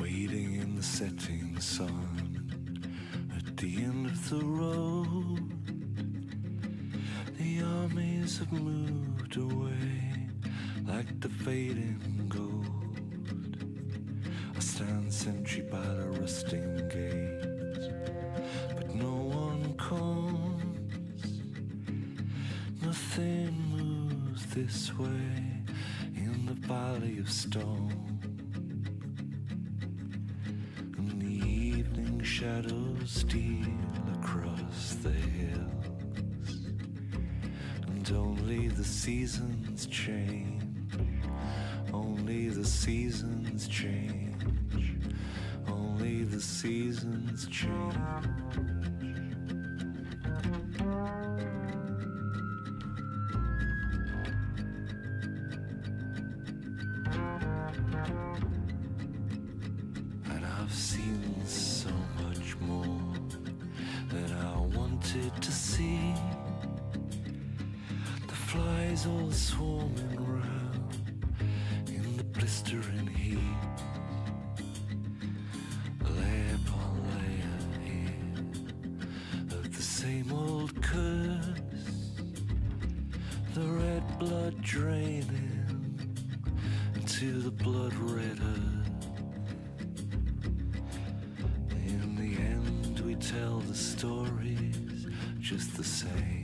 Waiting in the setting sun at the end of the road. Armies have moved away like the fading gold. I stand sentry by the rusting gate, but no one comes. Nothing moves this way in the valley of stone. And the evening shadows steal across the. And only the seasons change. Only the seasons change. Only the seasons change. And I've flies all swarming round in the blistering heat. Layer upon layer here of the same old curse. The red blood draining into the blood red earth. In the end, we tell the stories just the same.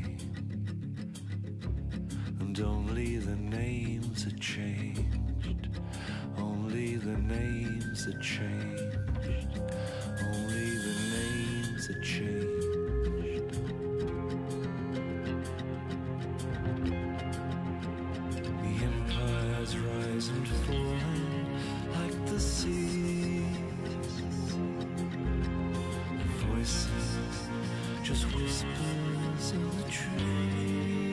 Only the names are changed. Only the names are changed. Only the names are changed. The empires rise and fall like the seas. The voices just whispers in the trees.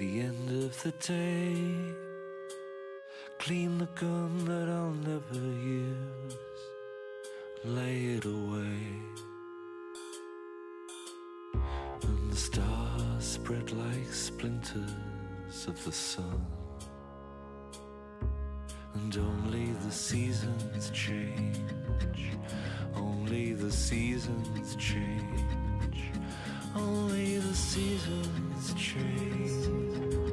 The end of the day. Clean the gun that I'll never use, lay it away. And the stars spread like splinters of the sun. And only the seasons change. Only the seasons change. Only the seasons train.